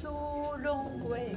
苏荣归。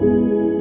Música